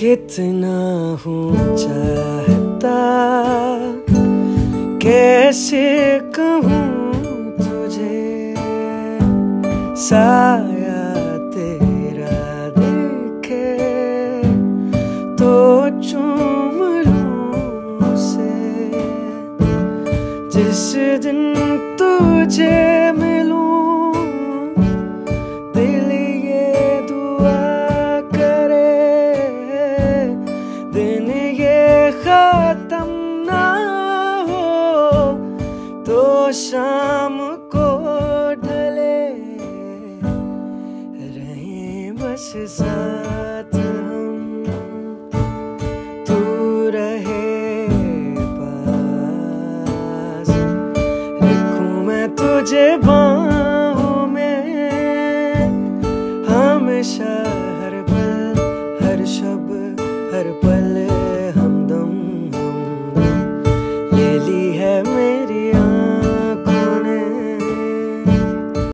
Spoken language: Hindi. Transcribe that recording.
कितना हूँ चाहता, कैसे कहूँ तुझे? साया तेरा देखे तो चूम लूँ से जिस दिन तुझे मिलूं शाम को ढले। रहे बस साथ हम। तू रहे पास। रखूँ मैं तुझे बाहों में। हमेशा हर पल, हर शब, हर पल।